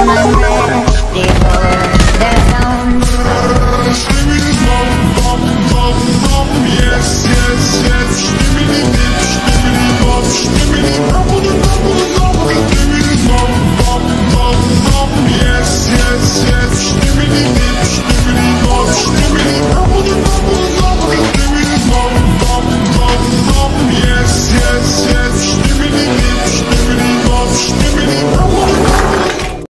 I'm ready